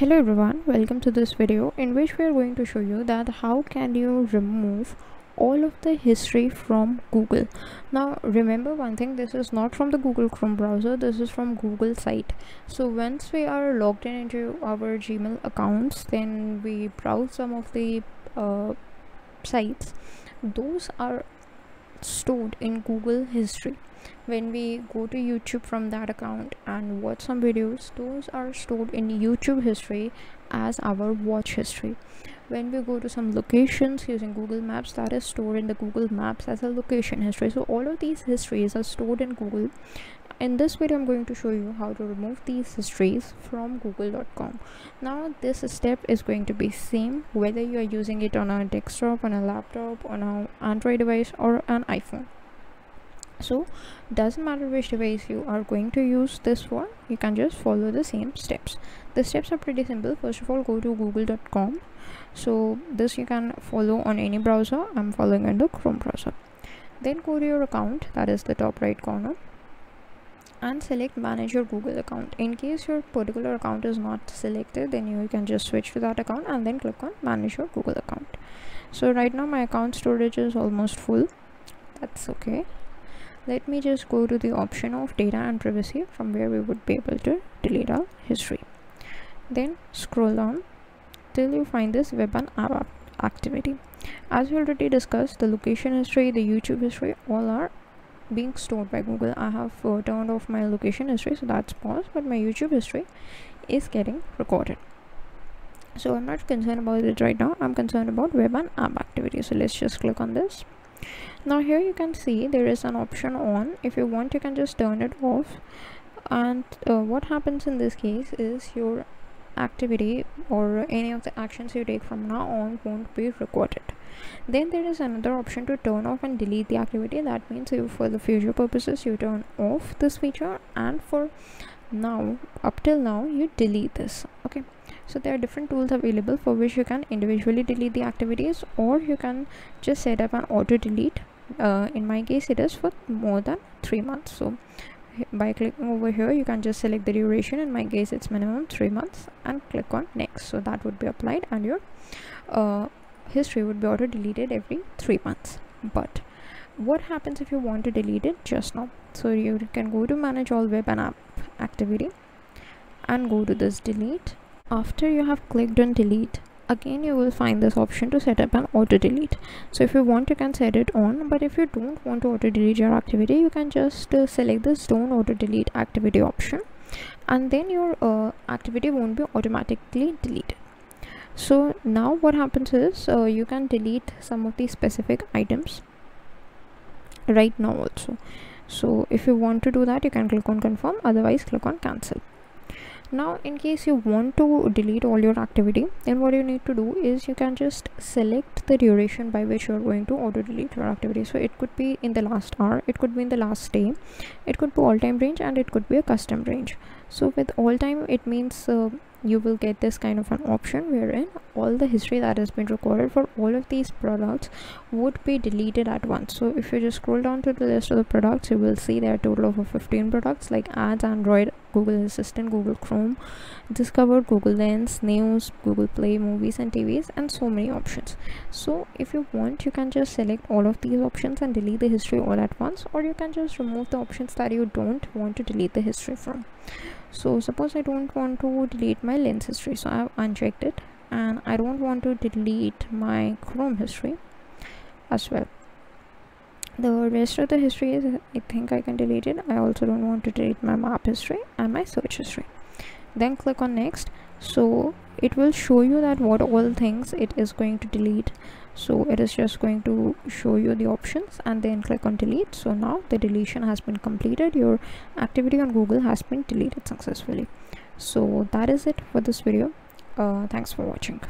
hello everyone welcome to this video in which we are going to show you that how can you remove all of the history from google. Now remember one thing this is not from the google chrome browser this is from google site. So once we are logged in into our gmail accounts then we browse some of the uh, sites. Those are stored in google history when we go to youtube from that account and watch some videos those are stored in youtube history as our watch history. When we go to some locations using google maps that is stored in the google maps as a location history. So all of these histories are stored in google. In this video i'm going to show you how to remove these histories from google.com now this step is going to be same whether you are using it on a desktop on a laptop on an android device or an iphone so doesn't matter which device you are going to use this for you can just follow the same steps. The steps are pretty simple. First of all go to google.com so this you can follow on any browser. I'm following in the chrome browser. Then go to your account. That is the top right corner. And select manage your google account. In case your particular account is not selected then you can just switch to that account and then click on manage your google account. So right now my account storage is almost full. That's okay let me just go to the option of data and privacy from where we would be able to delete our history. Then scroll down till you find this web and app activity. As we already discussed the location history the youtube history all are being stored by google. I have uh, turned off my location history so that's paused but my youtube history is getting recorded. So i'm not concerned about it right now. I'm concerned about web and app activity. So let's just click on this now here you can see there is an option on. If you want you can just turn it off. And uh, what happens in this case is your activity or any of the actions you take from now on won't be recorded. Then there is another option to turn off and delete the activity. That means you for the future purposes you turn off this feature. And for now up till now you delete this. Okay. So there are different tools available for which you can individually delete the activities or you can just set up an auto delete uh, in my case it is for more than three months. So by clicking over here you can just select the duration. In my case it's minimum three months. And click on next. So that would be applied and your uh, history would be auto deleted every three months. But what happens if you want to delete it? Just now. So you can go to manage all web and app activity and go to this delete. After you have clicked on delete again you will find this option to set up an auto delete so if you want you can set it on but if you don't want to auto delete your activity you can just uh, select this don't auto delete activity option and then your uh, activity won't be automatically deleted. So now what happens is uh, you can delete some of these specific items right now also. So if you want to do that you can click on confirm otherwise click on cancel now in case you want to delete all your activity then what you need to do is you can just select the duration by which you're going to auto delete your activity. So it could be in the last hour it could be in the last day it could be all time range and it could be a custom range. So with all time it means uh, you will get this kind of an option wherein all the history that has been recorded for all of these products would be deleted at once. So if you just scroll down to the list of the products you will see there are total of 15 products like ads android google assistant google chrome discover google lens news google play movies and tvs and so many options. So if you want you can just select all of these options and delete the history all at once or you can just remove the options that you don't want to delete the history from so suppose I don't want to delete my lens history. So I have unchecked it. And I don't want to delete my chrome history as well. The rest of the history is I think I can delete it. I also don't want to delete my map history and my search history. Then click on next. So it will show you that what all things it is going to delete so it is just going to show you the options and then click on delete. So now the deletion has been completed. Your activity on google has been deleted successfully. So that is it for this video. Uh, thanks for watching